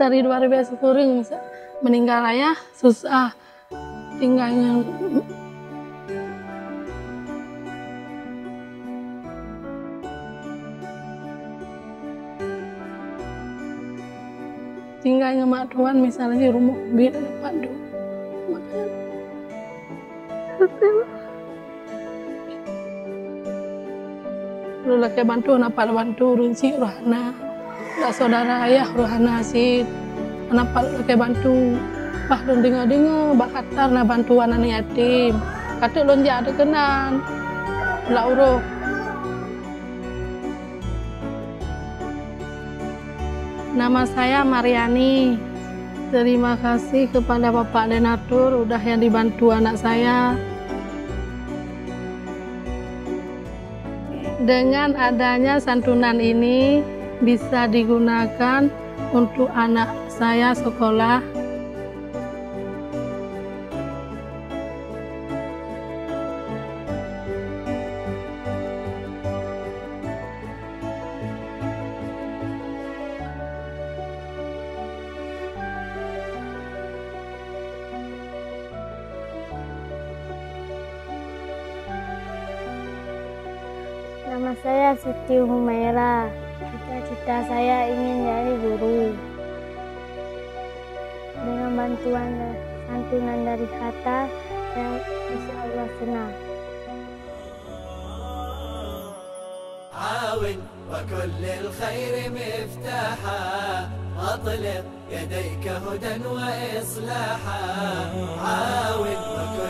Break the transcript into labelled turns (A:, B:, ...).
A: dari luar biasa kurang meninggal ayah susah. Tinggalnya tinggalnya mak tuan misalnya di rumah biar depan tuh lu lagi bantu apa bantu runci rohana tak saudara ayah rohana sih kenapa lagi bantu. Bah lu dengar dengar bakatar na bantuan anak yatim. Kata lonjak ada kenan. Lauro Nama saya Mariani. Terima kasih kepada Bapak Denatur udah yang dibantu anak saya. Dengan adanya santunan ini bisa digunakan untuk anak saya sekolah
B: Nama saya Siti Humaira. Cita-cita saya ingin jadi guru. Dengan bantuan dan santunan dari kata, saya insya Allah senang.
C: عاون وكل الخير مفتاحا أطلق يديك هدى وإصلاحا عاون وكل